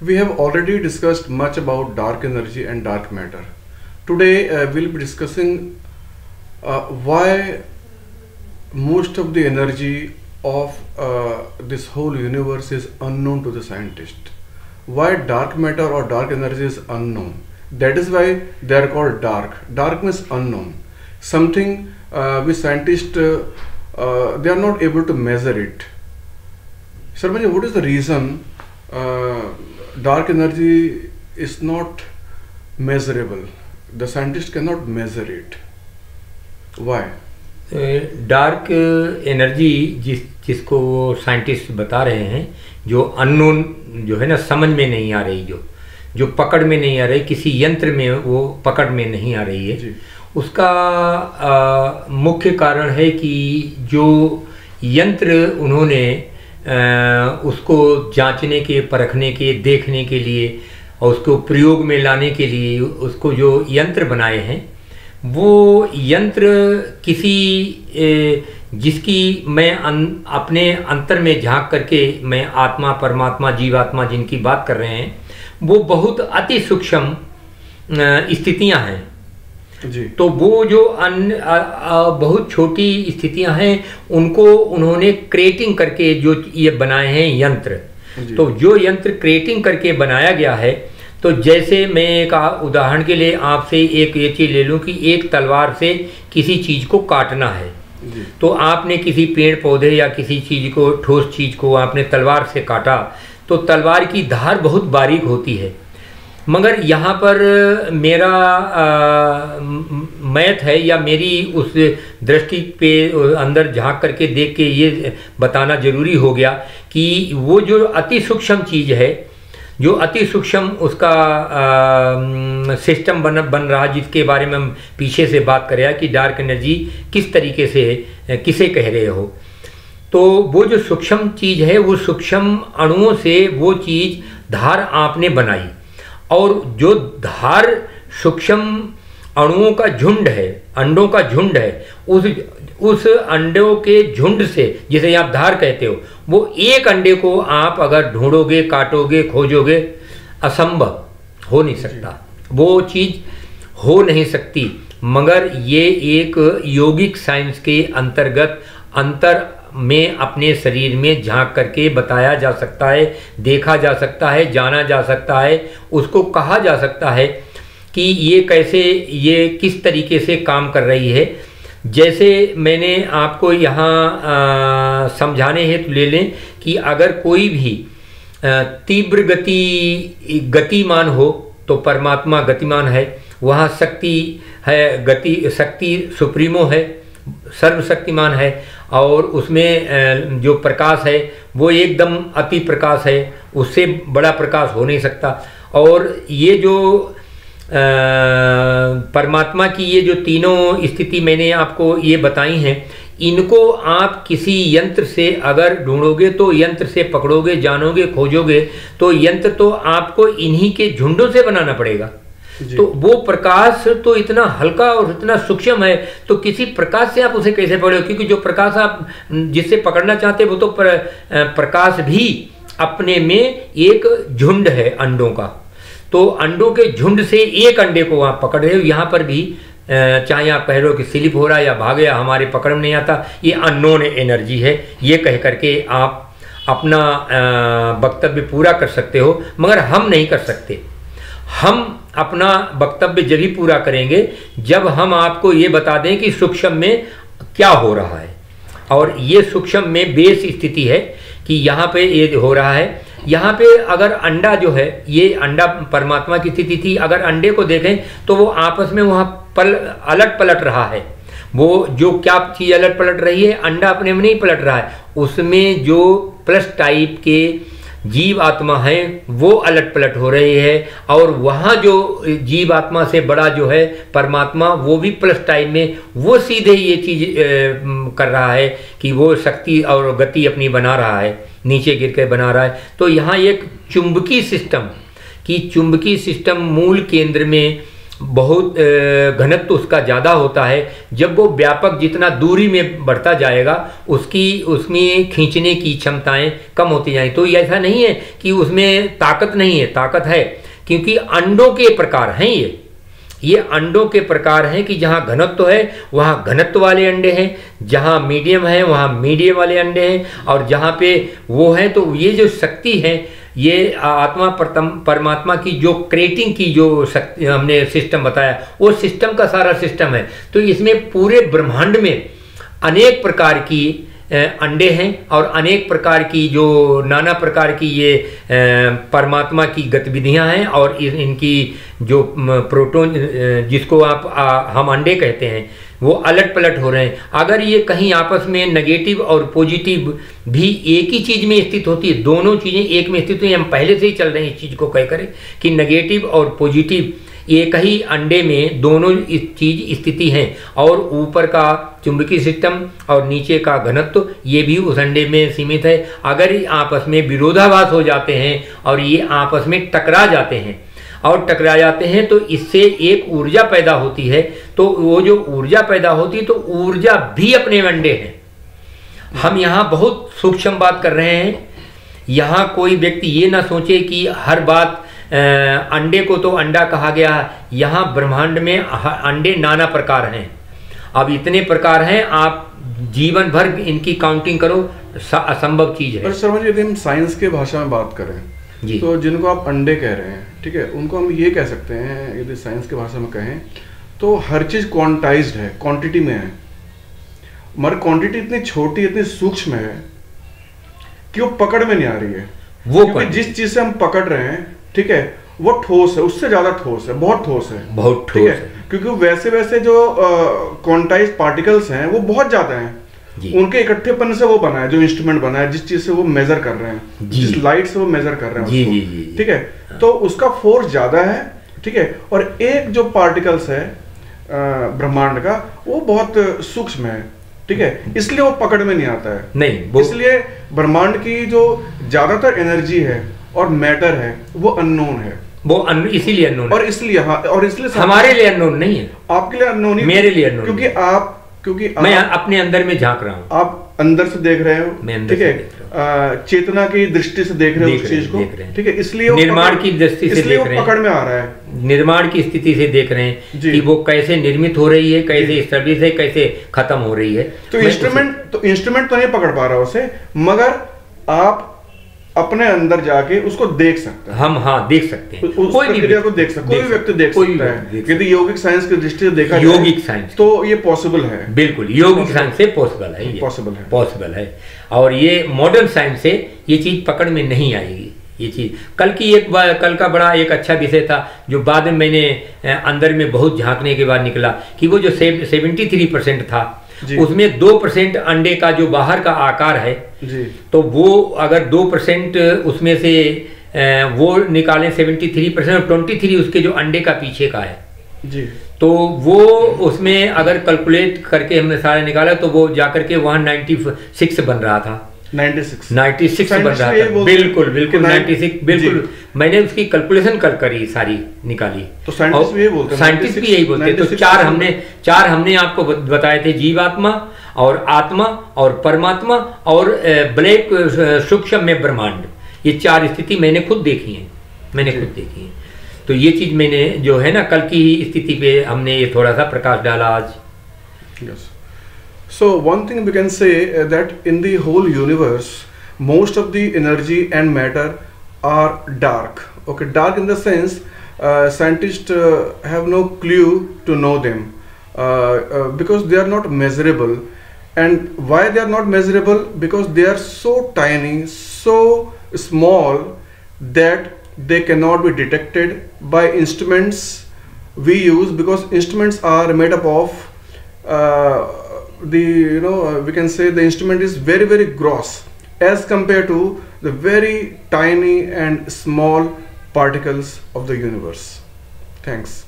We have already discussed much about dark energy and dark matter. Today uh, we'll be discussing uh, why most of the energy of uh, this whole universe is unknown to the scientist. Why dark matter or dark energy is unknown. That is why they are called dark. Dark means unknown. Something uh, which scientists uh, uh, they are not able to measure it. Sarmaji, what is the reason dark energy is not measurable? The scientist cannot measure it. Why? Dark energy जिस जिसको वो scientist बता रहे हैं जो unknown जो है ना समझ में नहीं आ रही जो जो पकड़ में नहीं आ रही किसी यंत्र में वो पकड़ में नहीं आ रही है जी। उसका आ, मुख्य कारण है कि जो यंत्र उन्होंने उसको जांचने के परखने के देखने के लिए और उसको प्रयोग में लाने के लिए उसको जो यंत्र बनाए हैं वो यंत्र किसी जिसकी मैं अन, अपने अंतर में झाँक करके मैं आत्मा परमात्मा जीवात्मा जिनकी बात कर रहे हैं वो बहुत अति सूक्ष्म अ, स्थितियाँ हैं। तो वो जो अन्य बहुत छोटी स्थितियाँ हैं उनको उन्होंने क्रिएटिंग करके जो ये बनाए हैं यंत्र। तो जो यंत्र क्रिएटिंग करके बनाया गया है तो जैसे मैं एक आ- उदाहरण के लिए आपसे एक ये चीज़ ले लूँ कि एक तलवार से किसी चीज़ को काटना है। तो आपने किसी पेड़ पौधे या किसी चीज़ को ठोस चीज़ को आपने तलवार से काटा तो तलवार की धार बहुत बारीक होती है। मगर यहाँ पर मेरा मैथ है या मेरी उस दृष्टि पे अंदर झाँक करके देख के ये बताना ज़रूरी हो गया कि वो जो अति सूक्ष्म चीज़ है, जो अति सूक्ष्म उसका सिस्टम बन बन रहा जिसके बारे में हम पीछे से बात कर रहे हैं कि डार्क एनर्जी किस तरीके से, किसे कह रहे हो। तो वो जो सूक्ष्म चीज़ है, वो सूक्ष्म अणुओं से वो चीज़ धार आपने बनाई। और जो धार सूक्ष्म अणुओं का झुंड है अंडों का झुंड है उस उस अंडों के झुंड से जिसे आप धार कहते हो वो एक अंडे को आप अगर ढूंढोगे काटोगे खोजोगे असंभव हो नहीं सकता। वो चीज़ हो नहीं सकती। मगर ये एक यौगिक साइंस के अंतर्गत अंतर में अपने शरीर में झाँक करके बताया जा सकता है, देखा जा सकता है, जाना जा सकता है, उसको कहा जा सकता है कि ये कैसे, ये किस तरीके से काम कर रही है। जैसे मैंने आपको यहाँ समझाने हेतु ले लें कि अगर कोई भी तीव्र गति, गतिमान हो तो परमात्मा गतिमान है, वहाँ शक्ति है, गति, शक्ति सुप्रीमो है सर्वशक्तिमान है और उसमें जो प्रकाश है, वो एकदम अति प्रकाश है, उससे बड़ा प्रकाश हो नहीं सकता और ये जो परमात्मा की ये जो तीनों स्थिति मैंने आपको ये बताई हैं, इनको आप किसी यंत्र से अगर ढूंढोगे तो यंत्र से पकड़ोगे, जानोगे, खोजोगे तो यंत्र तो आपको इन्हीं के झुंडों से बनाना पड़ेगा। तो वो प्रकाश तो इतना हल्का और इतना सूक्ष्म है तो किसी प्रकाश से आप उसे कैसे पकड़ोगे क्योंकि जो प्रकाश आप जिससे पकड़ना चाहते वो तो प्र, प्रकाश भी अपने में एक झुंड है अंडों का। तो अंडों के झुंड से एक अंडे को आप पकड़ रहे हो। यहाँ पर भी चाहे आप कह रहे हो कि स्लिप हो रहा है या भाग गया हमारे पकड़ में नहीं आता। ये अननोन एनर्जी है। ये कह करके आप अपना वक्तव्य पूरा कर सकते हो मगर हम नहीं कर सकते। हम अपना वक्तव्य जब ही पूरा करेंगे, जब हम आपको ये बता दें कि सूक्ष्म में क्या हो रहा है। और ये सूक्ष्म में बेस स्थिति है कि यहाँ पे ये हो रहा है। यहाँ पे अगर अंडा जो है, ये अंडा परमात्मा की स्थिति थी। अगर अंडे को देखें तो वो आपस में वहाँ पल, अलट पलट रहा है। वो जो क्या चीज़ अलट पलट रही है, अंडा अपने में नहीं पलट रहा है। उसमें जो प्लस टाइप के जीव आत्मा है, वो अलट पलट हो रही है और वहाँ जो जीव आत्मा से बड़ा जो है परमात्मा, वो भी प्लस टाइम में, वो सीधे ये चीज़ कर रहा है कि वो शक्ति और गति अपनी बना रहा है, नीचे गिर के बना रहा है। तो यहाँ एक चुंबकीय सिस्टम कि चुंबकीय सिस्टम मूल केंद्र में बहुत घनत्व उसका ज़्यादा होता है। जब वो व्यापक जितना दूरी में बढ़ता जाएगा, उसकी, उसमें खींचने की क्षमताएँ कम होती जाएँगी तो ऐसा नहीं है कि उसमें ताकत नहीं है, ताकत है, क्योंकि अंडों के प्रकार हैं ये। ये अंडों के प्रकार हैं कि जहाँ घनत्व है, वहाँ घनत्व वाले अंडे हैं। जहाँ मीडियम है, वहाँ मीडियम वाले अंडे हैं। और जहाँ पे वो हैं तो ये जो शक्ति है ये आत्मा प्रतम परमात्मा की जो क्रिएटिंग की जो शक्ति, हमने सिस्टम बताया, वो सिस्टम का सारा सिस्टम है। तो इसमें पूरे ब्रह्मांड में अनेक प्रकार की अंडे हैं और अनेक प्रकार की जो, नाना प्रकार की ये परमात्मा की गतिविधियाँ हैं और इनकी जो प्रोटोन जिसको आप हम अंडे कहते हैं वो अलट पलट हो रहे हैं। अगर ये कहीं आपस में नेगेटिव और पॉजिटिव भी एक ही चीज़ में स्थित होती है, दोनों चीज़ें एक में स्थित हुई हम पहले से ही चल रहे हैं इस चीज़ को कह करें कि नेगेटिव और पॉजिटिव एक ही अंडे में दोनों इस चीज़ स्थिति हैं। और ऊपर का चुंबकीय सिस्टम और नीचे का घनत्व, ये भी उस अंडे में सीमित है। अगर आपस में विरोधाभास हो जाते हैं और ये आपस में टकरा जाते हैं और टकरा जाते हैं तो इससे एक ऊर्जा पैदा होती है। तो वो जो ऊर्जा पैदा होती है तो ऊर्जा भी अपने अंडे हैं। हम यहाँ बहुत सूक्ष्म बात कर रहे हैं। यहाँ कोई व्यक्ति ये ना सोचे कि हर बात अंडे को तो अंडा कहा गया यहाँ ब्रह्मांड में अंडे नाना प्रकार हैं। अब इतने प्रकार हैं आप जीवन भर इनकी काउंटिंग करो असंभव चीज़ है। शर्मा जी यदि हम साइंस के भाषा में बात करें जी। तो जिनको आप अंडे कह रहे हैं ठीक है? उनको हम ये कह सकते हैं यदि साइंस की भाषा में कहें तो हर चीज़ क्वांटाइज्ड है क्वांटिटी में है। मगर क्वांटिटी इतनी छोटी इतनी सूक्ष्म है कि वो पकड़ में नहीं आ रही है। वो क्योंकि जिस चीज़ से हम पकड़ रहे हैं ठीक है वो ठोस है उससे ज़्यादा ठोस है बहुत ठोस है। बहुत ठीक ठोस है। क्योंकि वैसे वैसे जो क्वांटाइज पार्टिकल्स हैं वो बहुत ज़्यादा हैं। उनके इकट्ठेपन से वो बना है जो इंस्ट्रूमेंट बना है जिस चीज़ से वो मेजर कर रहे हैं जिस लाइट से वो मेजर कर रहे हैं। ठीक है? तो उसका फोर्स ज़्यादा है ठीक है? और एक जो पार्टिकल्स है ब्रह्मांड का वो बहुत सूक्ष्म है ठीक है? इसलिए वो पकड़ में नहीं आता है। नहीं इसलिए ब्रह्मांड की जो ज़्यादातर एनर्जी है और मैटर है वो अननोन है। वो अन, इसीलिए अननोन और इसलिए हाँ और इसलिए हमारे लिए अननोन नहीं है। आपके लिए अननोन ही। मेरे लिए unknown क्योंकि आप क्योंकि आप, मैं अपने अंदर में झाँक रहा हूँ। आप अंदर से देख रहे हो ठीक है? चेतना की दृष्टि से देख रहे हो उस चीज़ को। ठीक है? इसलिए निर्माण की दृष्टि से देख रहे हैं। पकड़ में आ रहा है। निर्माण की स्थिति से देख रहे हैं कि वो कैसे निर्मित हो रही है कैसे स्टडी है कैसे खत्म हो रही है। तो इंस्ट्रूमेंट तो इंस्ट्रूमेंट तो नहीं पकड़ पा रहा उसे मगर आप अपने अंदर जाके उसको देख सकते हैं। हम हाँ देख सकते हैं। उस उस प्रक्रिया को देख सकते कोई व्यक्ति देख सकता है। यदि यौगिक साइंस की दृष्टि से देखा यौगिक साइंस तो ये पॉसिबल है। बिल्कुल योगिक साइंस से पॉसिबल है ये। Possible है। पॉसिबल है। और ये मॉडर्न साइंस से ये चीज़ पकड़ में नहीं आएगी ये चीज़। कल की एक कल का बड़ा एक अच्छा विषय था जो बाद में मैंने अंदर में बहुत झांकने के बाद निकला कि वो जो सेवेंटी थ्री परसेंट था। उसमें दो परसेंट अंडे का जो बाहर का आकार है जी। तो वो अगर दो परसेंट उसमें से वो निकालें सेवेंटी थ्री परसेंट और ट्वेंटी थ्री उसके जो अंडे का पीछे का है। जी। तो वो उसमें अगर कैलकुलेट करके हमने सारे निकाला तो वो जाकर के वहाँ नाइन्टी सिक्स बन रहा था। 96 नाइन्टी सिक्स बन रहा था। बिल्कुल बिल्कुल नाइन्टी सिक्स बिल्कुल। मैंने उसकी कैलकुलेशन कर करी सारी निकाली। तो scientists भी यही बोलते साइंटिस्ट भी यही बोलते तो चार हमने चार हमने आपको बताए थे। जीवात्मा और आत्मा और परमात्मा और ब्लैक सूक्ष्म में ब्रह्मांड। ये चार स्थिति मैंने खुद देखी है। मैंने खुद देखी है। तो ये चीज़ मैंने जो है ना कल की ही स्थिति पे हमने ये थोड़ा सा प्रकाश डाला आज। Yes. So one thing we can say uh, that in the whole universe, most of the energy and matter are dark. Okay, dark in the sense uh, scientists uh, have no clue to know them uh, uh, because they are not measurable. And why they are not measurable? Because they are so tiny, so small that they cannot be detected by instruments we use because instruments are made up of uh, the you know uh, we can say the instrument is very very gross as compared to the very tiny and small particles of the universe. Thanks